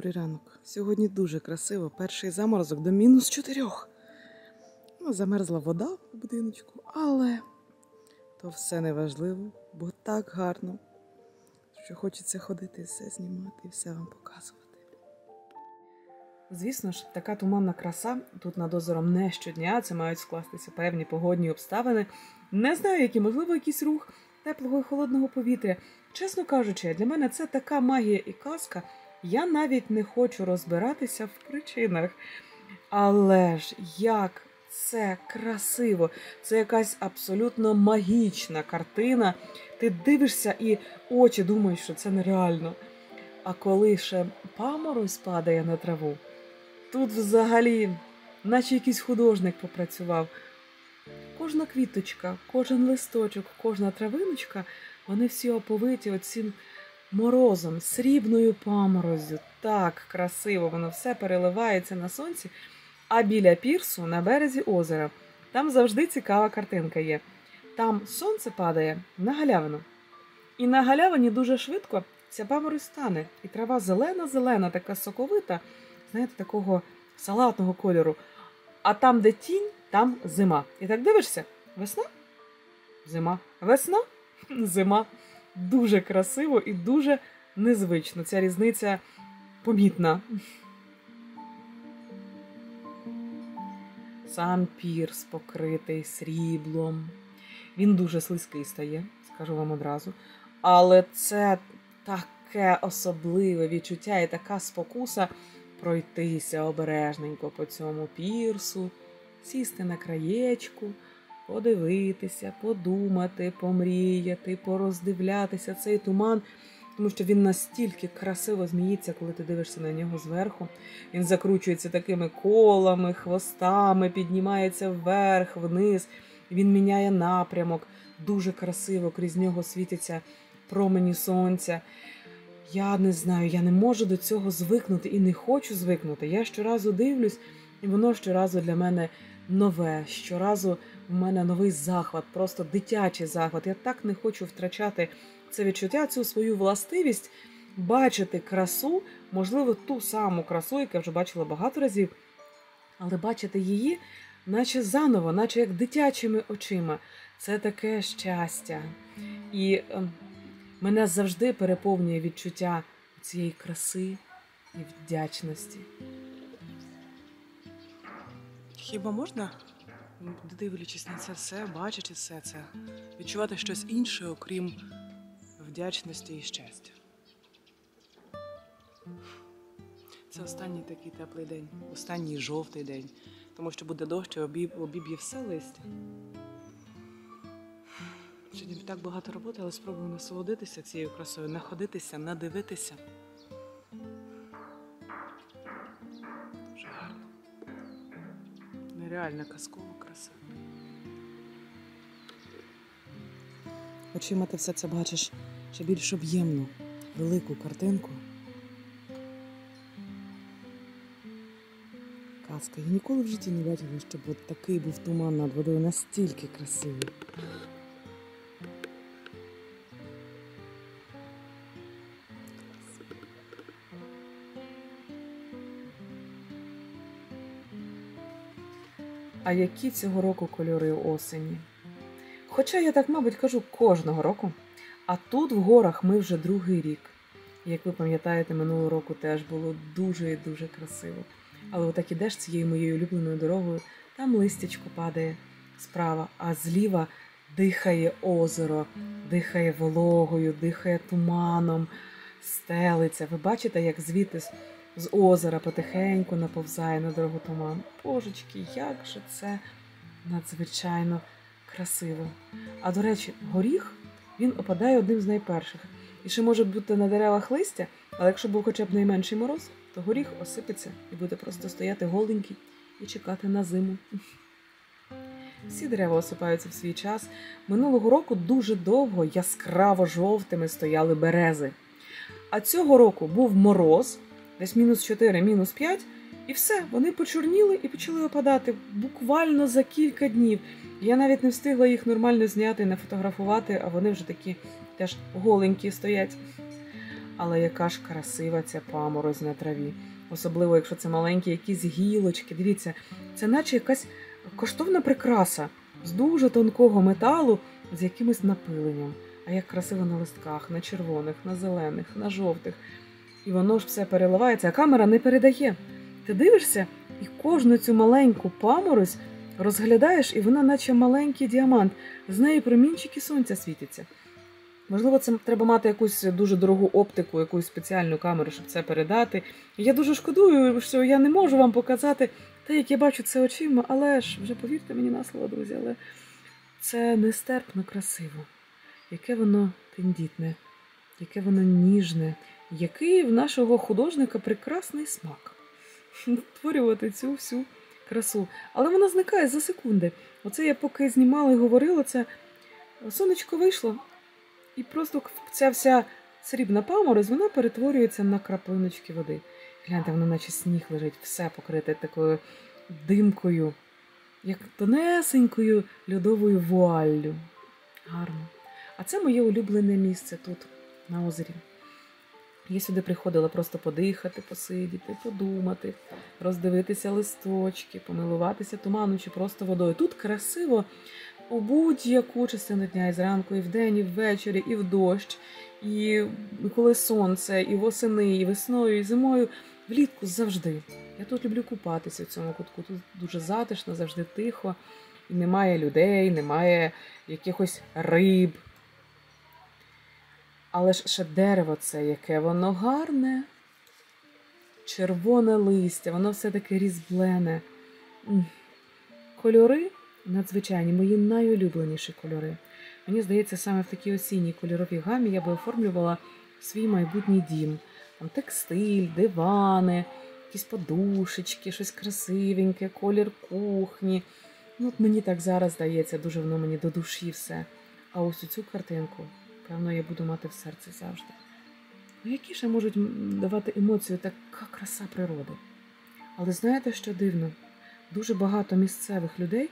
Добрий ранок. Сьогодні дуже красиво. Перший заморозок до мінус чотирьох. Ну, замерзла вода в будиночку, але то все не важливо, бо так гарно, що хочеться ходити, все знімати і все вам показувати. Звісно ж, така туманна краса тут над озером не щодня, це мають скластися певні погодні обставини. Не знаю, які, можливо, якийсь рух теплого і холодного повітря. Чесно кажучи, для мене це така магія і казка. Я навіть не хочу розбиратися в причинах. Але ж як це красиво! Це якась абсолютно магічна картина. Ти дивишся і очі думають, що це нереально. А коли ще паморозь падає на траву, тут взагалі, наче якийсь художник попрацював. Кожна квіточка, кожен листочок, кожна травиночка, вони всі оповиті оцим морозом, срібною паморозю. Так красиво, воно все переливається на сонці. А біля пірсу на березі озера там завжди цікава картинка є. Там сонце падає на галявину. І на галявині дуже швидко ця паморозь стане. І трава зелена-зелена, така соковита, знаєте, такого салатного кольору. А там, де тінь, там зима. І так дивишся: весна? Зима. Весна? Зима. Дуже красиво і дуже незвично. Ця різниця помітна. Сам пірс покритий сріблом. Він дуже слизький стає, скажу вам одразу. Але це таке особливе відчуття і така спокуса пройтися обережненько по цьому пірсу, сісти на краєчку, подивитися, подумати, помріяти, пороздивлятися цей туман, тому що він настільки красиво зміється, коли ти дивишся на нього зверху. Він закручується такими колами, хвостами, піднімається вверх, вниз. Він міняє напрямок, дуже красиво, крізь нього світяться промені сонця. Я не знаю, я не можу до цього звикнути і не хочу звикнути. Я щоразу дивлюсь, і воно щоразу для мене нове. Щоразу в мене новий захват, просто дитячий захват. Я так не хочу втрачати це відчуття, цю свою властивість, бачити красу, можливо, ту саму красу, яку я вже бачила багато разів, але бачити її, наче заново, наче як дитячими очима. Це таке щастя. І е, мене завжди переповнює відчуття цієї краси і вдячності. Хіба можна, дивлячись на це все, бачачи все це, відчувати щось інше, окрім вдячності і щастя? Це останній такий теплий день, останній жовтий день, тому що буде дощ обіб'є все листя. Сьогодні так багато роботи, але спробую насолодитися цією красою, находитися, надивитися. Нереальна казкова краса. Очима ти все це бачиш ще більш об'ємну, велику картинку. Казка. Я ніколи в житті не бачила, щоб от такий був туман над водою настільки красивий. А які цього року кольори осені? Хоча я так, мабуть, кажу кожного року. А тут в горах ми вже другий рік. Як ви пам'ятаєте, минулого року теж було дуже і дуже красиво. Але отак ідеш цією моєю улюбленою дорогою, там листячко падає справа, а зліва дихає озеро, дихає вологою, дихає туманом, стелиться. Ви бачите, як звідти з озера потихеньку наповзає на дорогу туман. Божечки, як же це надзвичайно красиво. А до речі, горіх він опадає одним з найперших. І ще може бути на деревах листя, але якщо був хоча б найменший мороз, то горіх осипеться і буде просто стояти голенький і чекати на зиму. Всі дерева осипаються в свій час. Минулого року дуже довго яскраво жовтими стояли берези. А цього року був мороз, десь мінус 4, мінус 5, і все, вони почорніли і почали опадати буквально за кілька днів. Я навіть не встигла їх нормально зняти, не фотографувати, а вони вже такі теж голенькі стоять. Але яка ж красива ця паморозь на траві. Особливо, якщо це маленькі якісь гілочки. Дивіться, це наче якась коштовна прикраса з дуже тонкого металу з якимось напиленням. А як красиво на листках, на червоних, на зелених, на жовтих. І воно ж все переливається, а камера не передає. Ти дивишся і кожну цю маленьку паморозь розглядаєш, і вона, наче маленький діамант, з неї промінчики сонця світяться. Можливо, це треба мати якусь дуже дорогу оптику, якусь спеціальну камеру, щоб це передати. Я дуже шкодую, що я не можу вам показати те, як я бачу це очима, але ж вже повірте мені на слово, друзі, але це нестерпно красиво. Яке воно тендітне, яке воно ніжне, який в нашого художника прекрасний смак. Створювати цю всю красу. Але вона зникає за секунди. Оце я поки знімала і говорила, це сонечко вийшло, і просто ця вся срібна паморозь, вона перетворюється на краплиночки води. Гляньте, воно наче сніг лежить, все покрите такою димкою, як тонесенькою льодовою вуаллю. Гарно. А це моє улюблене місце тут, на озері. Я сюди приходила просто подихати, посидіти, подумати, роздивитися листочки, помилуватися туманом чи просто водою. Тут красиво у будь-яку частину дня, і зранку, і вдень, і ввечері, і в дощ, і коли сонце, і восени, і весною, і зимою. Влітку завжди. Я тут люблю купатися в цьому кутку. Тут дуже затишно, завжди тихо. І немає людей, немає якихось риб. Але ж ще дерево це, яке воно гарне, червоне листя, воно все таке різблене. Кольори надзвичайні, мої найулюбленіші кольори. Мені здається, саме в такій осінній кольоровій гамі я би оформлювала свій майбутній дім. Там текстиль, дивани, якісь подушечки, щось красивеньке, колір кухні. Ну, от Мені так зараз здається, дуже воно мені до душі все. А ось у цю картинку, певно, я буду мати в серці завжди. Ну, які ще можуть давати емоцію така краса природи? Але знаєте, що дивно? Дуже багато місцевих людей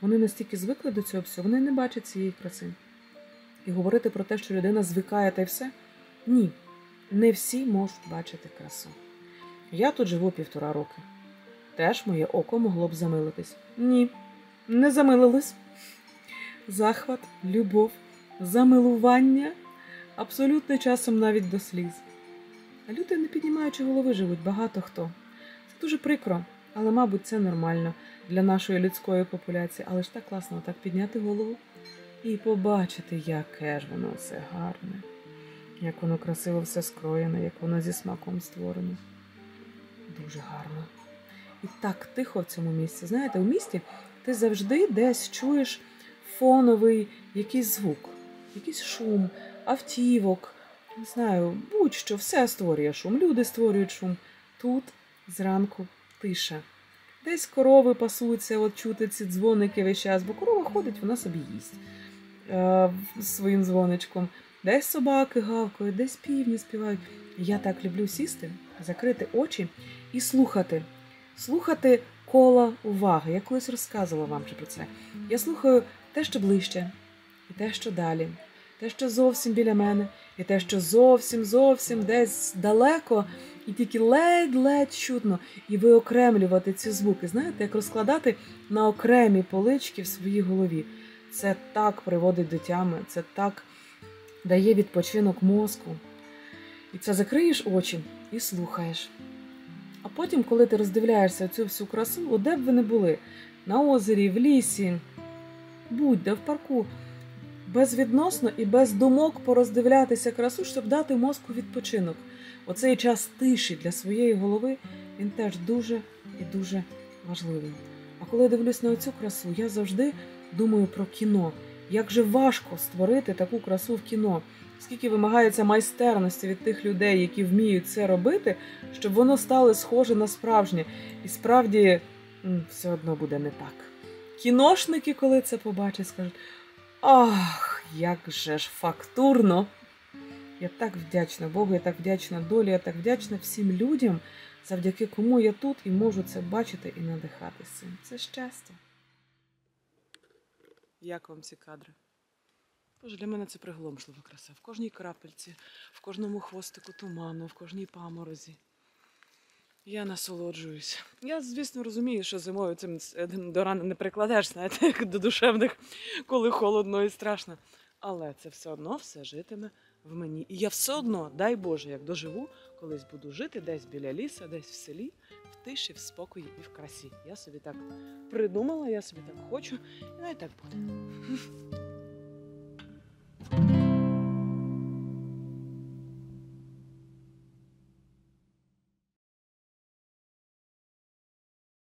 вони настільки звикли до цього всього, вони не бачать цієї краси. І говорити про те, що людина звикає та й все ні. Не всі можуть бачити красу. Я тут живу півтора роки. Теж моє око могло б замилитись. Ні, не замилилось. Захват, любов, замилування абсолютно часом навіть до сліз. А люди, не піднімаючи голови, живуть багато хто. Це дуже прикро, але, мабуть, це нормально для нашої людської популяції. Але ж так класно так підняти голову і побачити, яке ж воно все гарне, як воно красиво все скроєне, як воно зі смаком створено. Дуже гарно. І так тихо в цьому місці. Знаєте, у місті ти завжди десь чуєш фоновий якийсь звук, якийсь шум, автівок, не знаю, будь-що, все створює шум. Люди створюють шум. Тут зранку тиша. Десь корови пасуться, от чути ці дзвоники весь час, бо корова ходить, вона собі їсть е, своїм дзвоничком. Десь собаки гавкають, десь півні співають. Я так люблю сісти, закрити очі і слухати. Слухати кола уваги. Я колись розказувала вам про це. Я слухаю те, що ближче, і те, що далі, те, що зовсім біля мене, і те, що зовсім зовсім десь далеко, і тільки ледь-ледь чутно, і виокремлювати ці звуки. Знаєте, як розкладати на окремі полички в своїй голові. Це так приводить до тями, це так дає відпочинок мозку. І це закриєш очі і слухаєш. А потім, коли ти роздивляєшся цю всю красу, де б ви не були, на озері, в лісі, будь-де в парку, безвідносно і без думок пороздивлятися красу, щоб дати мозку відпочинок. Оцей час тиші для своєї голови він теж дуже і дуже важливий. А коли я дивлюсь на цю красу, я завжди думаю про кіно. Як же важко створити таку красу в кіно, скільки вимагається майстерності від тих людей, які вміють це робити, щоб воно стало схоже на справжнє. І справді все одно буде не так. Кіношники, коли це побачать, скажуть: ах, як же ж фактурно! Я так вдячна Богу, я так вдячна долі, я так вдячна всім людям, завдяки кому я тут і можу це бачити і надихатися. Це щастя. Як вам ці кадри? Боже, для мене це приголомшлива краса. В кожній крапельці, в кожному хвостику туману, в кожній паморозі. Я насолоджуюсь. Я, звісно, розумію, що зимою цим е, до рани не прикладеш, знаєте, як до душевних, коли холодно і страшно. Але це все одно все житиме в мені. І я все одно, дай Боже, як доживу, колись буду жити десь біля ліса, десь в селі, в тиші, в спокої і в красі. Я собі так придумала, я собі так хочу, і навіть так буде.